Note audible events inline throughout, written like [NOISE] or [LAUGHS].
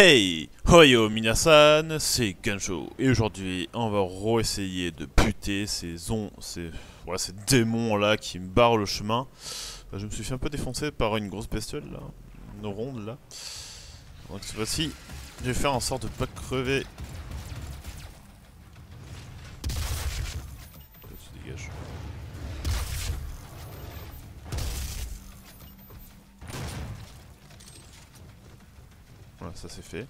Hey Hoyo Minasan, c'est Ganjo et aujourd'hui on va re-essayer de buter ces on... ces... Ouais, ces démons là qui me barrent le chemin. Je me suis fait un peu défoncer par une grosse bestiole là, une ronde là. Donc cette fois-ci, je vais faire en sorte de pas crever. Voilà, ça c'est fait.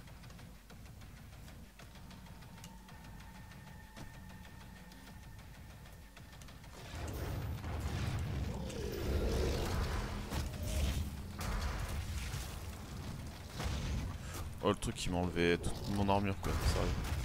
Oh le truc qui m'a enlevé toute mon armure quoi, sérieux.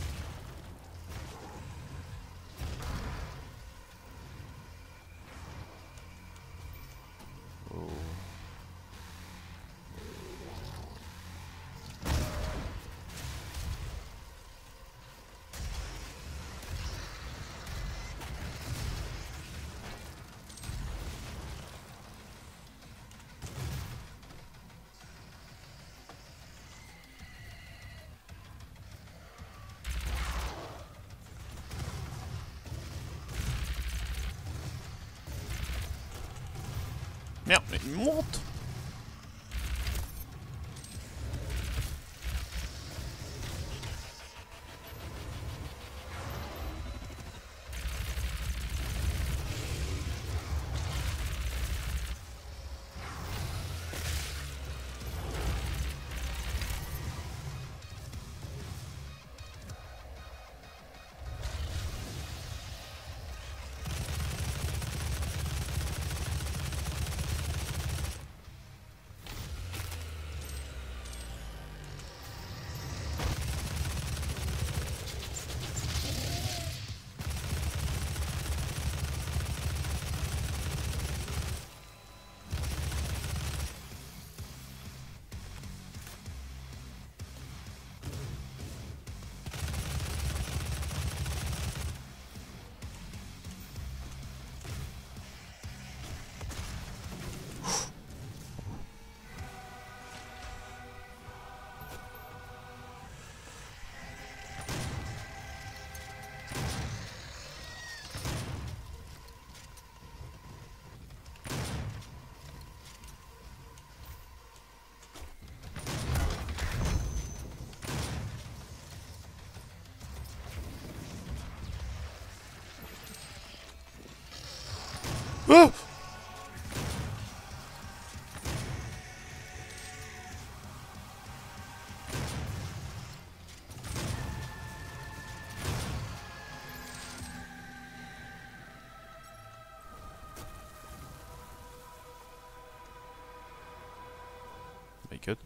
God.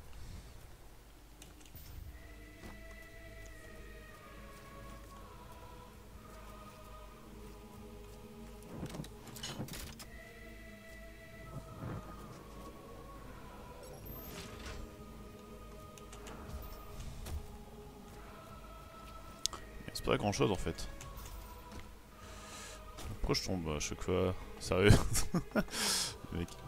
C'est pas grand chose en fait. Pourquoi je tombe à chaque fois? Sérieux? [LAUGHS]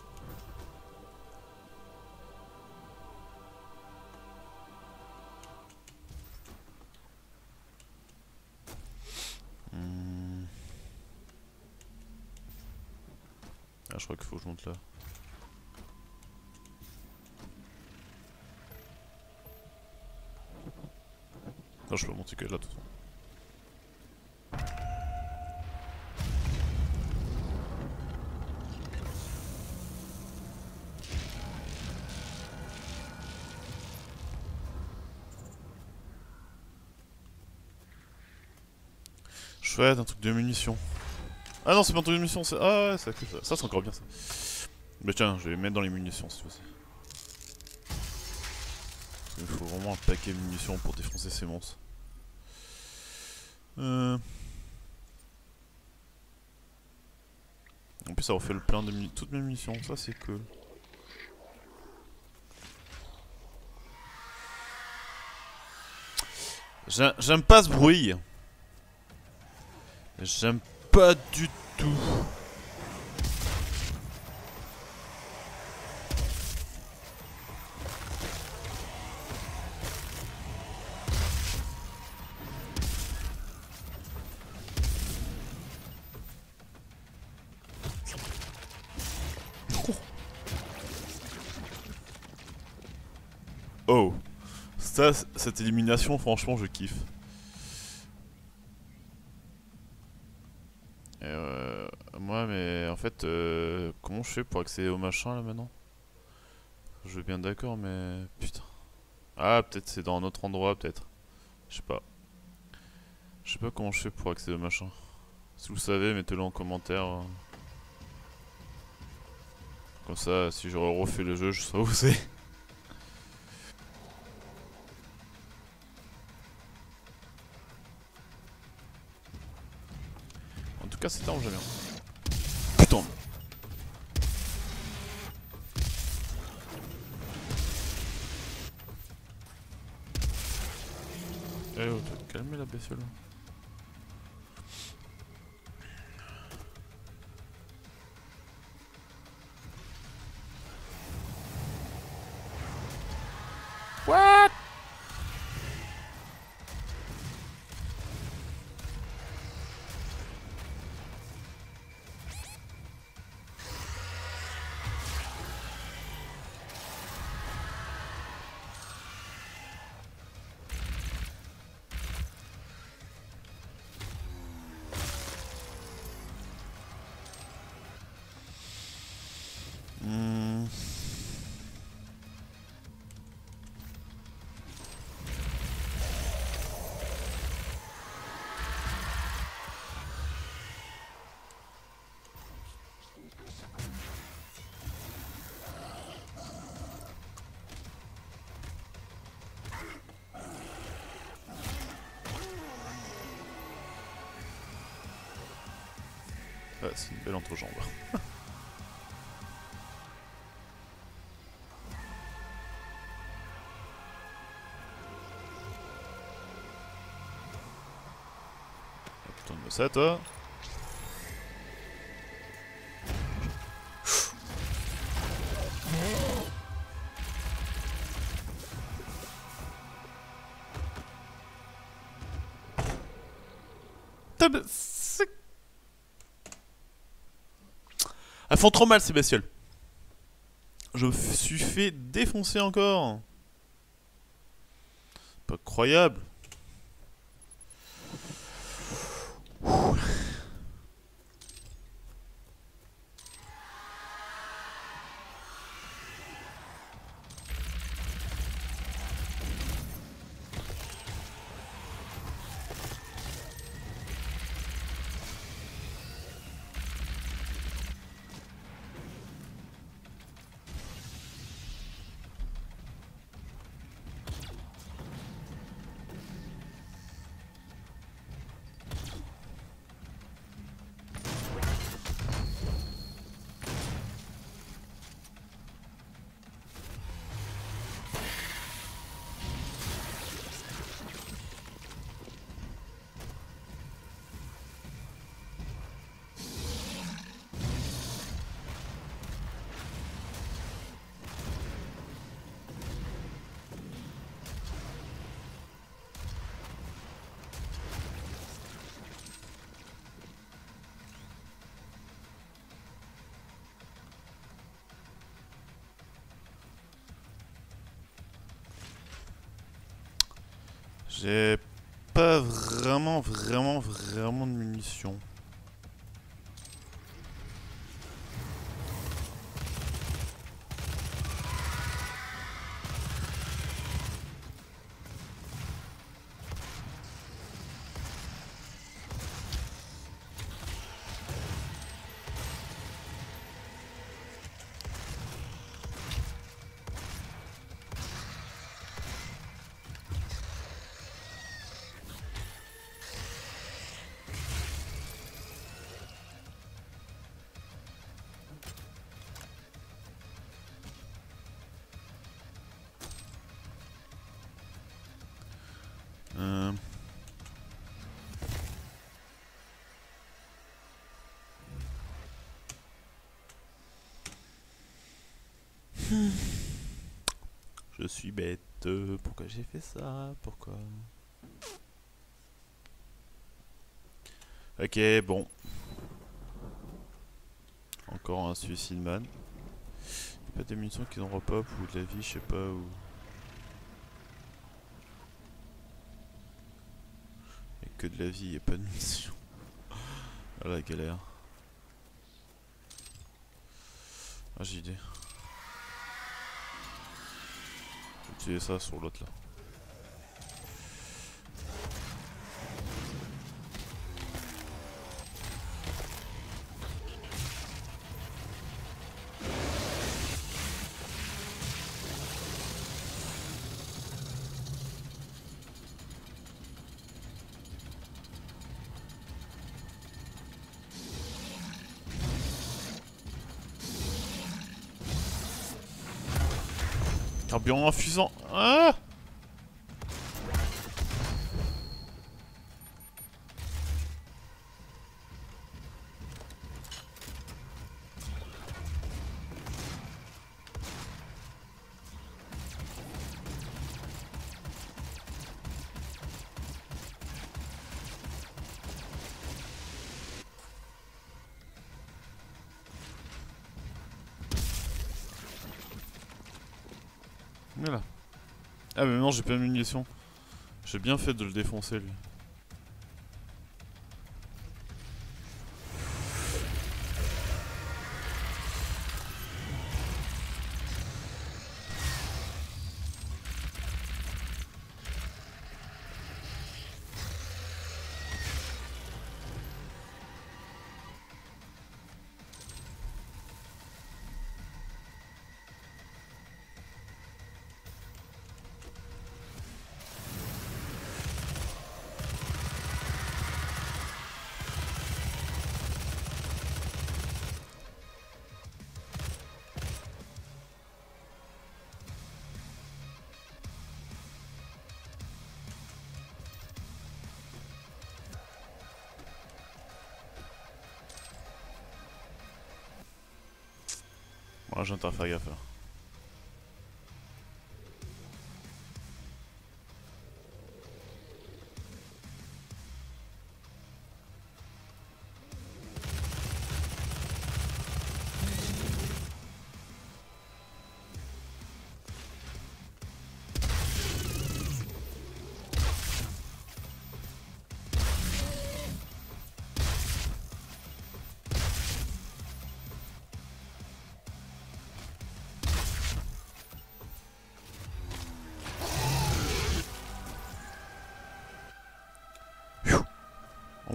je peux monter que là de toute façon. Chouette, un truc de munitions. Ah non, c'est pas un truc de munitions, c'est. Ah ouais, ça, ça, c'est encore bien ça. Mais tiens, je vais mettre dans les munitions cette fois-ci. Il faut vraiment un paquet de munitions pour défoncer ces monstres. Euh... En plus, ça refait le plein de toutes mes munitions, ça c'est cool. J'aime pas ce bruit. J'aime pas du tout. Oh. oh. Ça, cette élimination, franchement, je kiffe. Euh, moi, mais en fait, euh, comment je fais pour accéder au machin là maintenant? Je veux bien d'accord, mais putain. Ah, peut-être c'est dans un autre endroit, peut-être. Je sais pas. Je sais pas comment je fais pour accéder au machin. Si vous savez, mettez-le en commentaire. Hein. Comme ça, si je refais le jeu, je saurai où c'est. En tout cas, c'est un jamais. Putain Eh oh, la bestiole. What? Ouais, c'est une belle entrejambe. Tourne ça, toi. Font trop mal ces bestioles. Je suis fait défoncer encore. Pas croyable. J'ai pas vraiment, vraiment, vraiment de munitions. Je suis bête. Pourquoi j'ai fait ça? Pourquoi? Ok, bon. Encore un suicide man. Y a pas des munitions qui ont repop ou de la vie, je sais pas où. Et que de la vie, y a pas de munitions. ah la galère. Ah j'ai idée. Utiliser ça sur l'autre là. Carburant infusant. Ah Ah mais non j'ai pas de munitions. J'ai bien fait de le défoncer lui. Intérêt à faire gaffe là.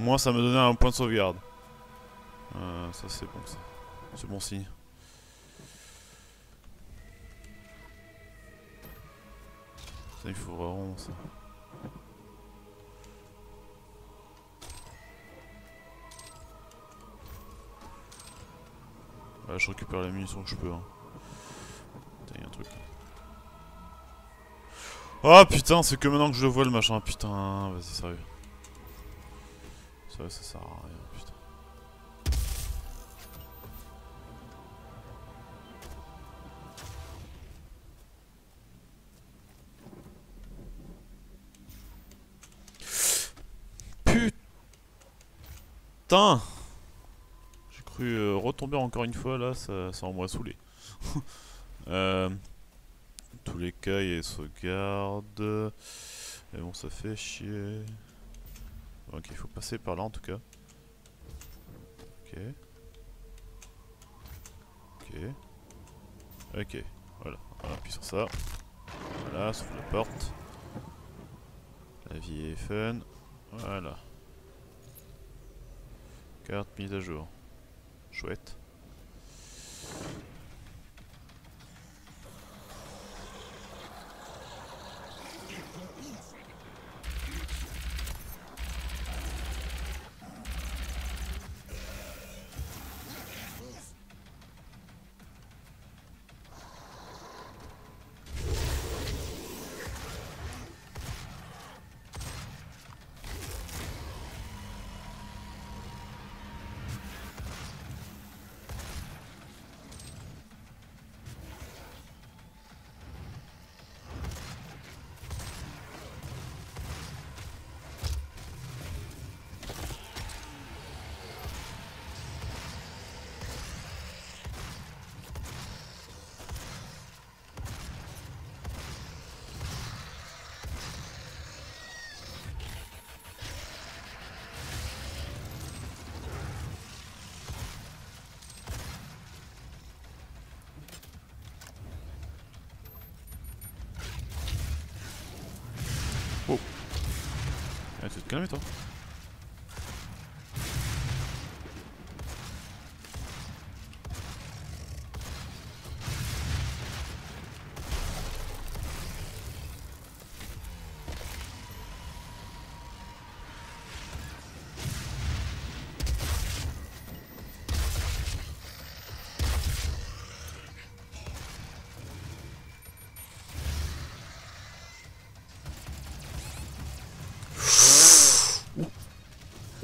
Moins ça me donnait un point de sauvegarde. Euh, ça c'est bon ça. C'est bon signe. Ça il faut vraiment ça. Je récupère la munition que je peux. Hein. Putain, y'a un truc. Oh putain, c'est que maintenant que je le vois le machin. Putain, vas-y, sérieux. Ça, sert à rien, putain. Putain J'ai cru euh, retomber encore une fois là, ça, ça m'a saoulé. [LAUGHS] euh, tous les cas, il y a sauvegarde. Mais bon, ça fait chier. Ok, il faut passer par là en tout cas. Ok. Ok. Ok, voilà. On appuie sur ça. Voilà, sauf la porte. La vie est fun. Voilà. Carte mise à jour. Chouette. bien et toi.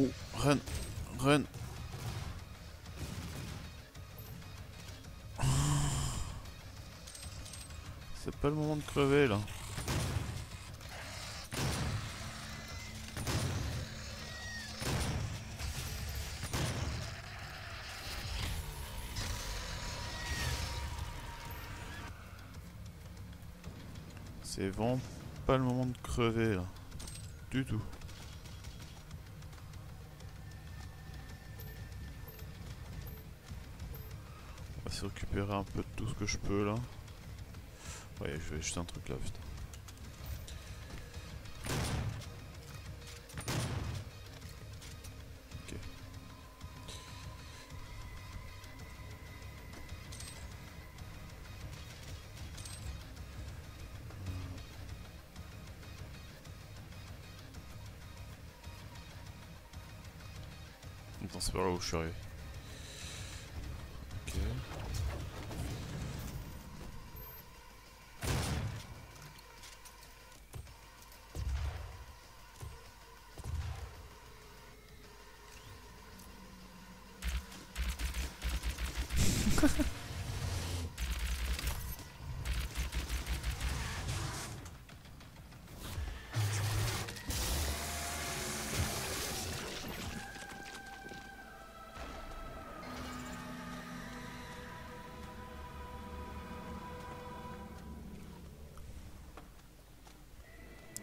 Calmer-toi. Run, run. C'est pas le moment de crever là. C'est vraiment pas le moment de crever là. Du tout. Se récupérer un peu de tout ce que je peux là. Ouais, je vais jeter un truc là, putain. Ok. Attends, c'est par là où je suis arrivé.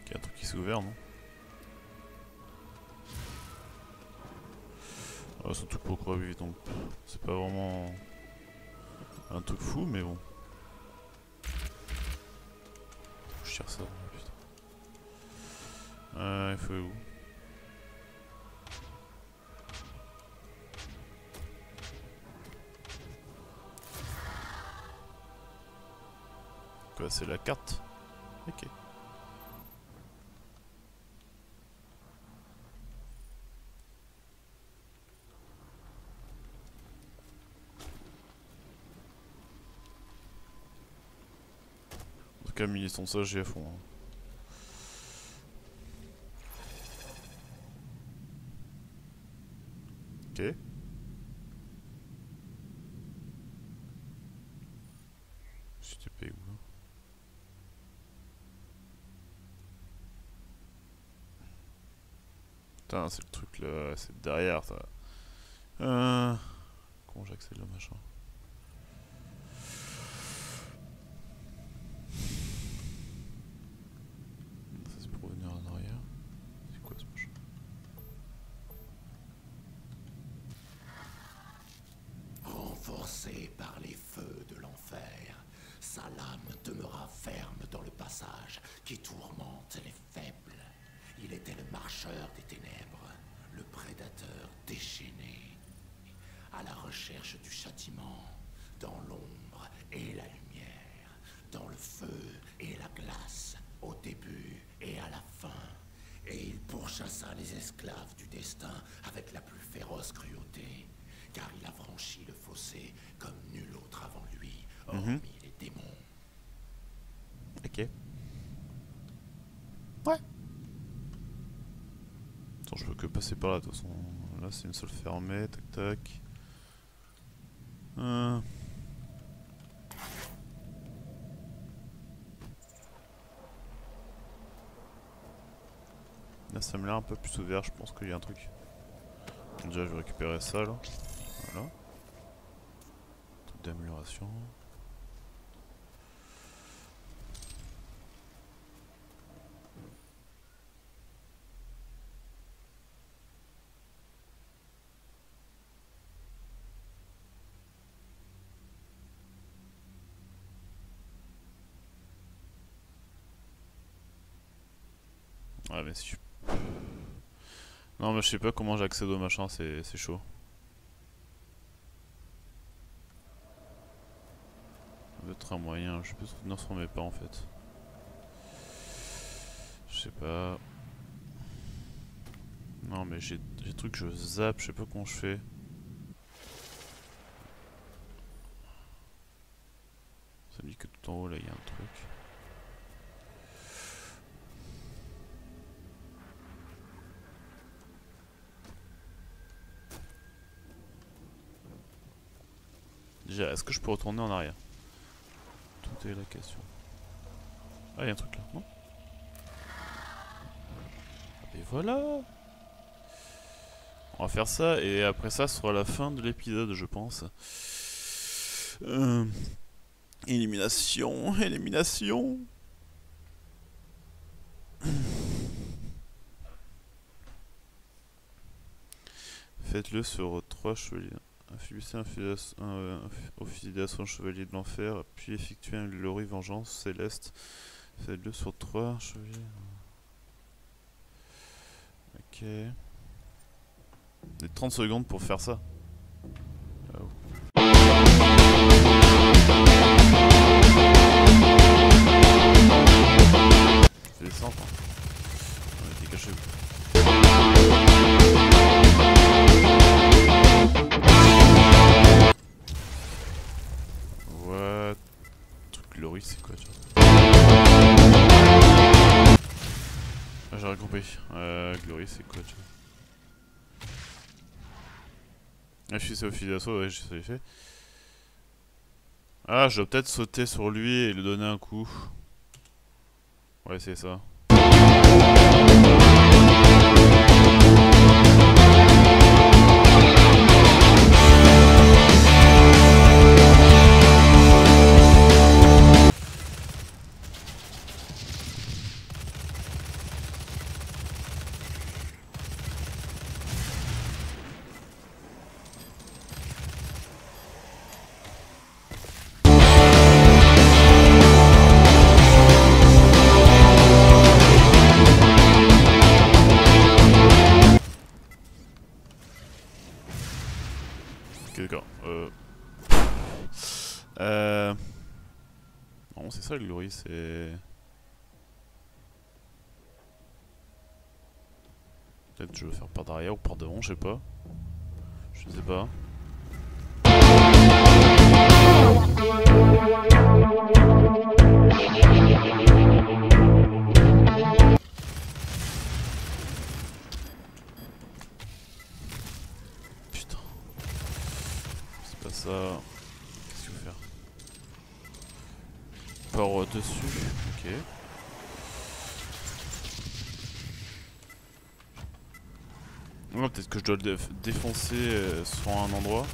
Il y a un truc qui s'est ouvert, non ah, C'est un truc pour crever, donc c'est pas vraiment un truc fou, mais bon. Je tire ça, putain. Euh, il faut où? Quoi, c'est la carte? Ok. En tout cas, mini son sage à fond. hein. Ok. C'était payé où là Putain, c'est le truc là, c'est derrière ça. Euh... Comment j'accède le machin Ça c'est pour revenir en arrière. C'est quoi ce machin Renforcé par les feux de l'enfer, sa lame demeura ferme dans le passage qui tourmente les faibles. Il était le marcheur des ténèbres, le prédateur déchaîné, à la recherche du châtiment, dans l'ombre et la lumière, dans le feu et la glace, au début et à la fin. Et il pourchassa les esclaves du destin avec la plus féroce cruauté, car il a franchi le fossé comme nul autre avant lui, hormis les démons. Ok. Ouais. Attends, je veux que passer par là de toute façon. Là c'est une seule fermée, tac tac. Euh. Là ça me un peu plus ouvert, je pense qu'il y a un truc. Déjà je vais récupérer ça là. Voilà. Truc d'amélioration. Ouais mais si je... Non, mais je sais pas comment j'accède au machin, c'est chaud. Peut-être un moyen, je peux soutenir sur mes pas en fait. Je sais pas. Non, mais j'ai des trucs que je zappe, je sais pas comment je fais. Ça me dit que tout en haut là il y a un truc. Est-ce que je peux retourner en arrière? Tout est la question. Ah, il y a un truc là, non? Et voilà On va faire ça, et après ça, sera la fin de l'épisode, je pense. Euh, élimination, élimination Faites-le sur trois chevaliers. Un officier d'assaut chevalier de l'enfer, puis effectuer un glory vengeance céleste. Faites-le sur 3 chevaliers. Ok. Des 30 secondes pour faire ça. Oh. C'est simple. Hein. On était caché. Euh, glory, c'est quoi déjà Ah, je suis au fil d'assaut, ouais, je l'ai fait. Ah, je dois peut-être sauter sur lui et lui donner un coup. Ouais, c'est ça. Le glory, c'est... Peut-être je veux faire par derrière ou par devant, je sais pas. Je sais pas. Putain. C'est pas ça. Qu'est-ce qu'il faut faire Dessus. Ok. Peut-être que je dois le déf- défoncer euh, sur un endroit.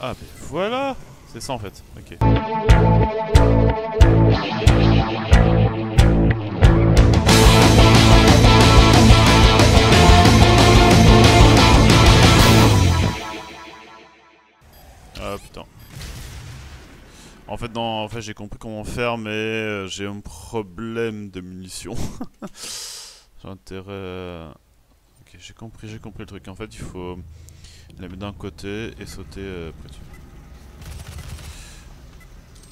Ah, ben voilà C'est ça en fait. Ok. Non, en fait, j'ai compris comment faire, mais euh, j'ai un problème de munitions. [LAUGHS] j'ai intérêt. à- Ok, j'ai compris, j'ai compris le truc. En fait, il faut la mettre d'un côté et sauter euh, dessus.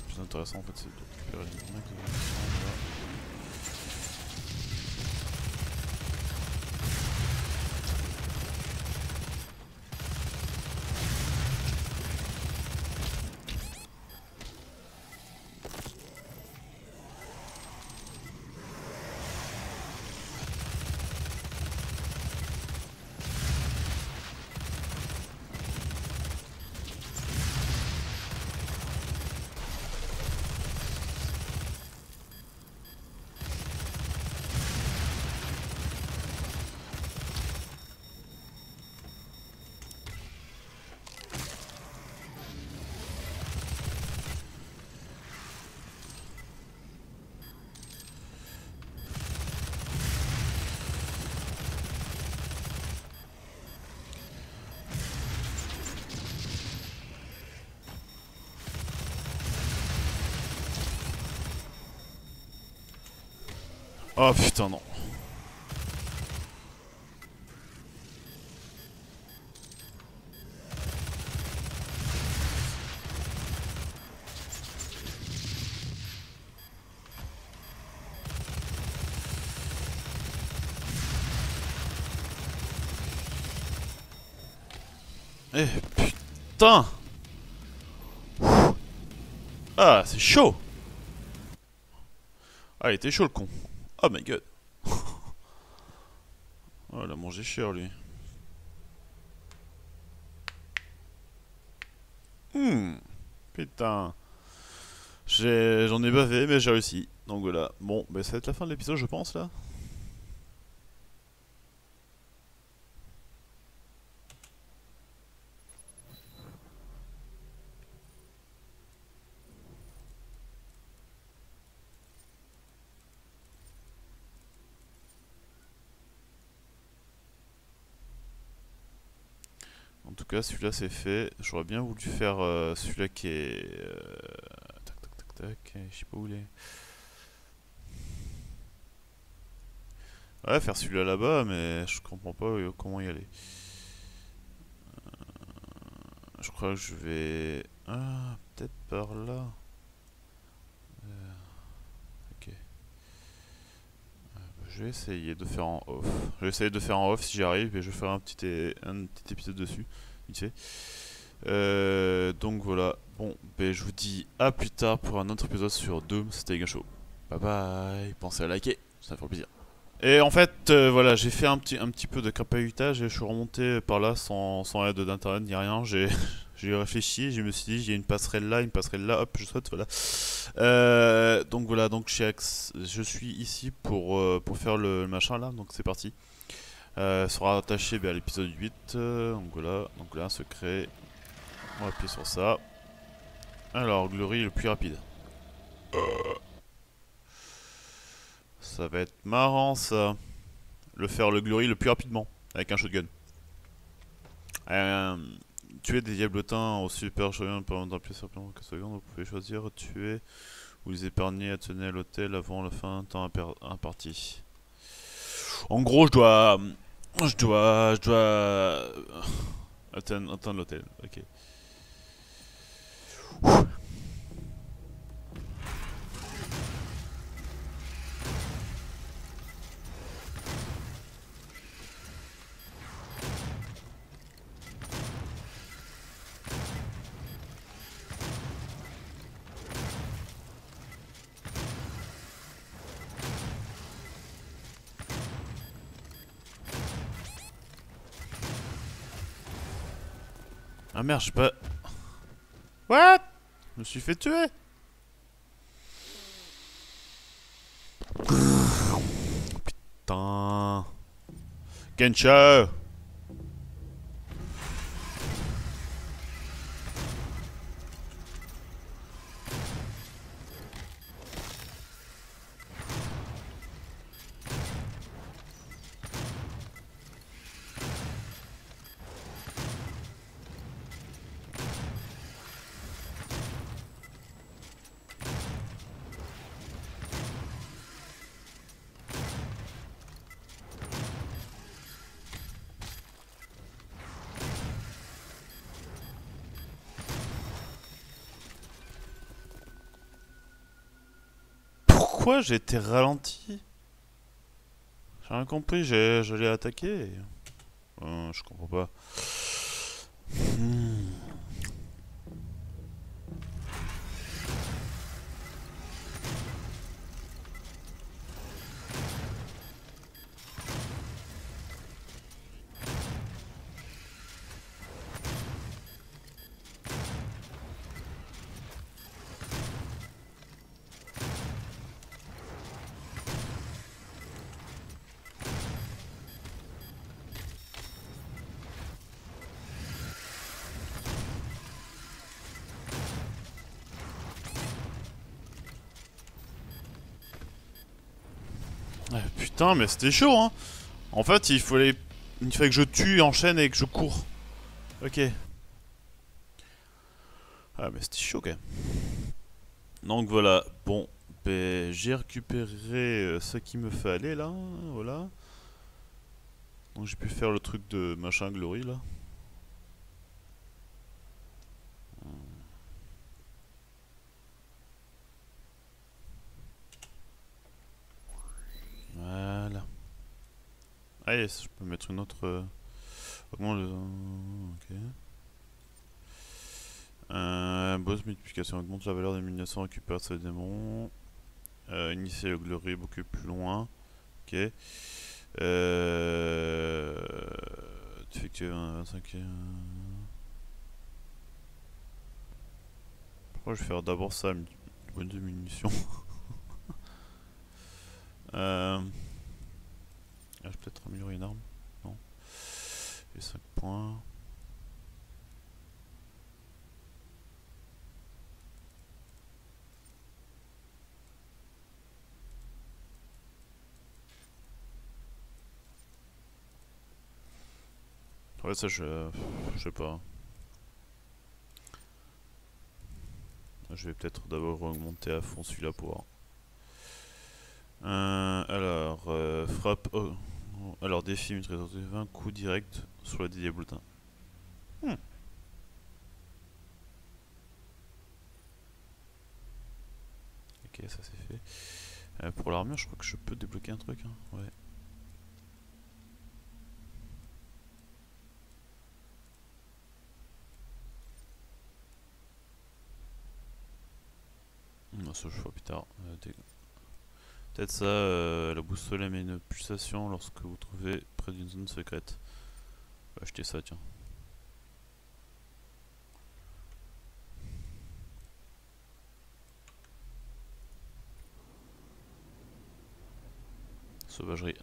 Plus intéressant, en fait, c'est de récupérer les munitions, Oh putain, non. Eh putain Ah, c'est chaud Ah, il était chaud le con. Oh my god. [LAUGHS] oh, il a mangé cher lui. Hmm. Putain. J'en ai, bavé, mais j'ai réussi. Donc voilà. Bon, bah, ça va être la fin de l'épisode, je pense, là. Celui-là c'est fait. J'aurais bien voulu faire euh, celui-là qui est. Euh, tac tac tac tac. Je sais pas où il est. Ouais, faire celui-là là-bas, mais je comprends pas euh, comment y aller. je crois que je vais. Ah, peut-être par là. ok. Je vais essayer de faire en off. Je vais essayer de faire en off si j'y arrive et je faire un petit, un petit épisode dessus. Euh, donc voilà. Bon, ben, je vous dis à plus tard pour un autre épisode sur Doom. C'était Show. Bye bye. Pensez à liker, ça fait plaisir. Et en fait, euh, voilà, j'ai fait un petit, un petit peu de capahutage et je suis remonté par là sans, sans aide d'internet ni rien. J'ai [LAUGHS] réfléchi, je me suis dit, il y a une passerelle là, une passerelle là, hop, je saute, voilà. Euh, donc voilà, donc je suis ici pour, pour faire le machin là, donc c'est parti. Euh, sera attaché ben, à l'épisode 8. Euh, donc voilà, donc là, secret. On va appuyer sur ça. Alors, Glory le plus rapide. Ça va être marrant ça. Le faire le Glory le plus rapidement. Avec un shotgun. Euh, tuer des diablotins au super shotgun pendant d'appuyer sur le secondes. Vous pouvez choisir tuer ou les épargner à tenir à l'hôtel avant la fin d'un temps imparti. En gros, je dois je dois... Je dois... Attendre, attendre l'hôtel, ok. Merde, je pas... What? Je me suis fait tuer. Putain... Gensha pourquoi j'ai été ralenti? J'ai rien compris, je l'ai attaqué. Euh, je comprends pas. Putain, mais c'était chaud, hein. En fait, il fallait, il fallait que je tue, enchaîne et que je cours. Ok. Ah, mais c'était chaud, quand même. Donc voilà, bon, ben, j'ai récupéré euh, ce qu'il me fallait là, voilà. Donc j'ai pu faire le truc de machin glory là. Voilà. Ah yes, je peux mettre une autre... Euh, Comment le... Ok. Euh, boss multiplication augmente la valeur des munitions récupérées sur les démons. Euh, initier le glory beaucoup plus loin. Ok. Euh... Effectuer 25... Pourquoi je vais faire d'abord ça, bonne de munitions [LAUGHS] euh... Peut-être améliorer une arme. Non. J'ai 5 points. Ouais, ça je... Je sais pas. Je vais peut-être d'abord augmenter à fond celui-là pour voir. Euh, alors, euh, frappe... Oh, alors, défi, une 20 coups directs sur le diablotin. Hmm. Ok, ça c'est fait. Euh, pour l'armure, je crois que je peux débloquer un truc. Hein. Ouais. Non, ça je ferai plus tard. Euh, Peut-être ça, euh, la boussole émet une pulsation lorsque vous trouvez près d'une zone secrète. On acheter ça, tiens. Sauvagerie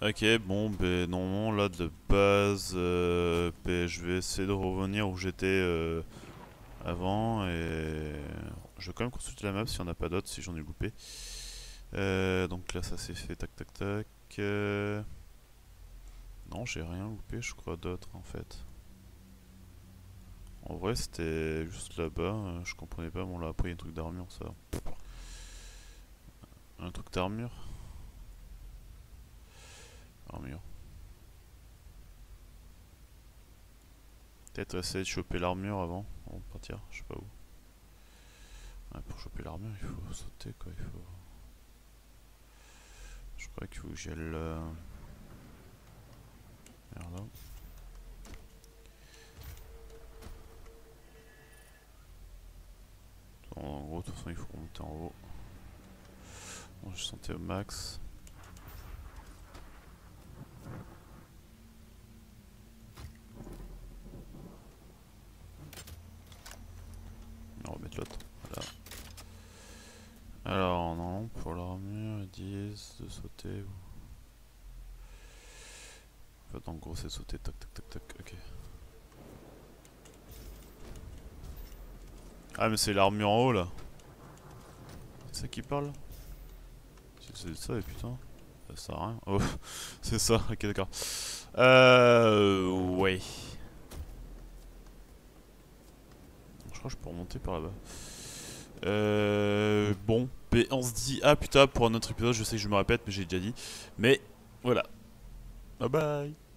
1. Ok, bon, ben non, là de base, euh, ben, je vais essayer de revenir où j'étais euh, avant et je vais quand même consulter la map si on n'a pas d'autres, si j'en ai loupé. Euh, donc là ça s'est fait, tac tac tac. Euh, non j'ai rien loupé je crois d'autres en fait. En vrai c'était juste là-bas, euh, je comprenais pas, bon là après il y a un truc d'armure ça. Un truc d'armure? Armure. Peut-être essayer de choper l'armure avant, on va partir, je sais pas où pour choper l'armure, il faut sauter quoi. Il faut. Je crois qu'il faut que j'aille là. Vers là. En gros, de toute façon, il faut remonter en haut. Bon, je sentais au max. On va remettre l'autre. Alors non, pour l'armure, ils sauter. En fait, en gros, c'est sauter, tac, tac, tac, tac, ok. Ah, mais c'est l'armure en haut là. C'est ça qui parle C'est ça, et putain. Ça sert à rien. Oh, [LAUGHS] c'est ça, ok, d'accord. Euh. Ouais. Je crois que je peux remonter par là-bas. Euh, bon, on se dit, ah putain, pour un autre épisode, je sais que je me répète, mais j'ai déjà dit. Mais voilà. Bye bye.